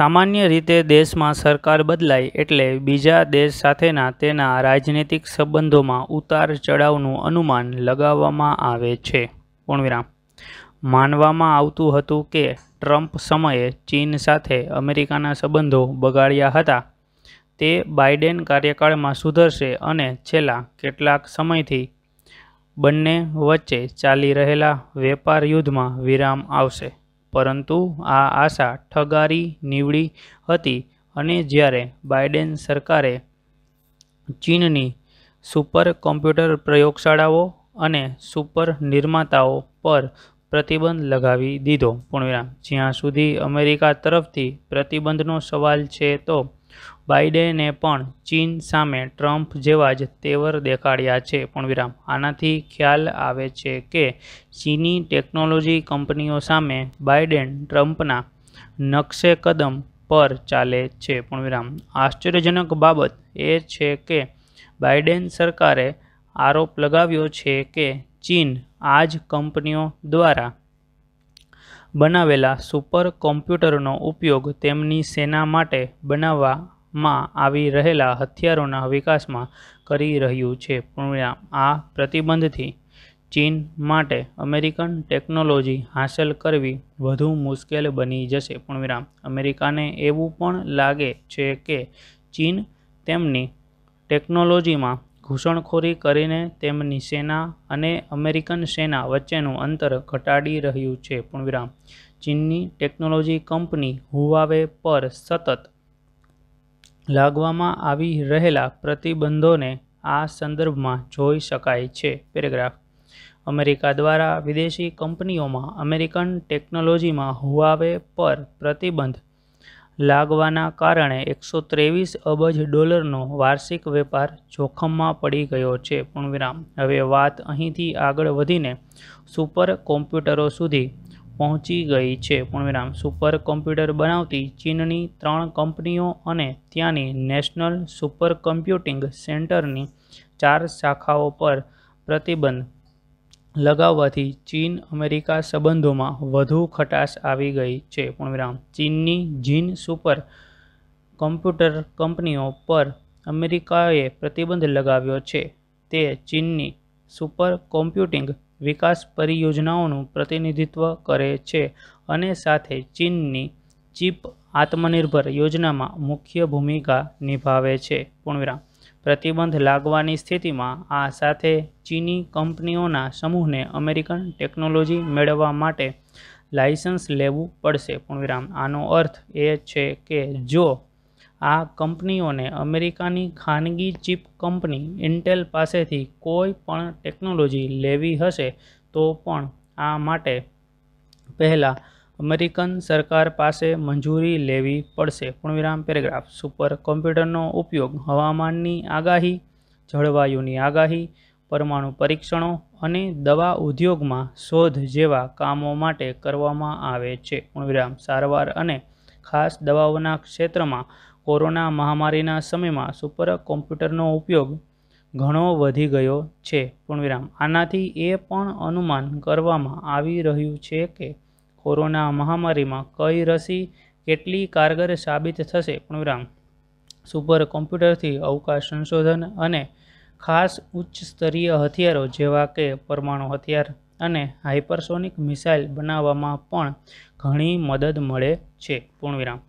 સામાન્ય રીતે દેશમાં સરકાર બદલાય એટલે બીજા દેશ સાથેના તેના રાજનૈતિક સંબંધોમાં ઉતાર ચઢાવનું અનુમાન લગાવવામાં આવે છે. પૂર્ણવિરામ. માનવામાં આવતું હતું કે ટ્રમ્પ સમયે ચીન સાથે અમેરિકાના સંબંધો બગાડ્યા હતા. તે બાઇડેન કાર્યકાળમાં સુધરશે અને છેલ્લા કેટલાક સમયથી બંને વચ્ચે ચાલી રહેલા વેપાર યુદ્ધમાં વિરામ આવશે. પરંતુ આ આશા ઠગારી નીવડી હતી અને જ્યારે બાઇડેન સરકારે ચીનની સુપર કોમ્પ્યુટર પ્રયોગશાળાઓ અને સુપર નિર્માતાઓ પર પ્રતિબંધ લગાવી દીધો. પૂર્ણવિરામ જ્યાં સુધી અમેરિકા તરફથી પ્રતિબંધનો સવાલ છે તો બાઇડેને પણ ચીન સામે ટ્રમ્પ જેવા જ તેવર દેખાડ્યા છે. પણ વિરામ, આનાથી ખ્યાલ આવે છે કે ચીની ટેકનોલોજી કંપનીઓ સામે બાઇડેન ટ્રમ્પના નકશે કદમ પર ચાલે છે. પણ વિરામ, આશ્ચર્યજનક બાબત એ છે કે બાઇડેન સરકારે આરોપ લગાવ્યો છે કે ચીન આ જ કંપનીઓ દ્વારા બનાવેલા સુપર કોમ્પ્યુટરનો ઉપયોગ તેમની સેના માટે બનાવવામાં આવી રહેલા હથિયારોના વિકાસમાં કરી રહ્યું છે. પરિણામ આ પ્રતિબંધથી ચીન માટે અમેરિકન ટેકનોલોજી હાંસલ કરવી વધુ મુશ્કેલ બની જશે. પૂર્ણવિરામ અમેરિકાને એવું પણ લાગે છે કે ચીન તેમની ટેકનોલોજીમાં ઘૂસણખોરી કરીને તેમની સેના અને અમેરિકન સેના વચ્ચેનું અંતર ઘટાડી રહ્યું છે. પૂર્ણવિરામ ચીનની ટેકનોલોજી કંપની હુવાવે પર સતત લાગવામાં આવી રહેલા પ્રતિબંધોને આ સંદર્ભમાં જોઈ શકાય છે. પેરેગ્રાફ. અમેરિકા દ્વારા વિદેશી કંપનીઓમાં અમેરિકન ટેકનોલોજીમાં હુવાવે પર પ્રતિબંધ લાગવાના કારણે એકસો ત્રેવીસ અબજ ડોલરનો વાર્ષિક વેપાર જોખમમાં પડી ગયો છે. પૂર્ણવિરામ. હવે વાત અહીંથી આગળ વધીને સુપર કોમ્પ્યુટરો સુધી પહોંચી ગઈ છે. પૂર્ણવિરામ સુપર કોમ્પ્યુટર બનાવતી ચીનની ત્રણ કંપનીઓ અને ત્યાંની નેશનલ સુપર કમ્પ્યુટિંગ સેન્ટરની ચાર શાખાઓ પર પ્રતિબંધ લગાવવાથી ચીન અમેરિકા સંબંધોમાં વધુ ખટાશ આવી ગઈ છે. પૂર્ણવિરામ ચીનની જીન સુપર કોમ્પ્યુટર કંપનીઓ પર અમેરિકાએ પ્રતિબંધ લગાવ્યો છે. તે ચીનની સુપર કોમ્પ્યુટિંગ વિકાસ પરિયોજનાઓનું પ્રતિનિધિત્વ કરે છે અને સાથે ચીનની ચીપ આત્મનિર્ભર યોજનામાં મુખ્ય ભૂમિકા નિભાવે છે. પૂર્ણવિરામ. પ્રતિબંધ લાગવાની સ્થિતિમાં આ સાથે ચીની કંપનીઓના સમૂહને અમેરિકન ટેકનોલોજી મેળવવા માટે લાયસન્સ લેવું પડશે. પૂર્ણવિરામ. આનો અર્થ એ છે કે જો આ કંપનીઓને અમેરિકાની ખાનગી ચીપ કંપની ઇન્ટેલ પાસેથી કોઈ પણ ટેકનોલોજી લેવી હશે તો પણ આ માટે પહેલાં અમેરિકન સરકાર પાસે મંજૂરી લેવી પડશે. પૂર્ણવિરામ પેરેગ્રાફ, સુપર કોમ્પ્યુટરનો ઉપયોગ, હવામાનની આગાહી, જળવાયુની આગાહી, પરમાણુ પરીક્ષણો અને દવા ઉદ્યોગમાં શોધ જેવા કામો માટે કરવામાં આવે છે. પૂર્ણવિરામ સારવાર અને ખાસ દવાઓના ક્ષેત્રમાં કોરોના મહામારીના સમયમાં સુપર કોમ્પ્યુટરનો ઉપયોગ ઘણો વધી ગયો છે. પૂર્ણવિરામ આનાથી એ પણ અનુમાન કરવામાં આવી રહ્યું છે કે કોરોના મહામારીમાં કઈ રસી કેટલી કારગર સાબિત થશે. પૂર્ણવિરામ સુપર કોમ્પ્યુટરથી અવકાશ સંશોધન અને ખાસ ઉચ્ચ સ્તરીય હથિયારો જેવા કે પરમાણુ હથિયાર અને હાઇપરસોનિક મિસાઇલ બનાવવામાં પણ ઘણી મદદ મળે છે. પૂર્ણવિરામ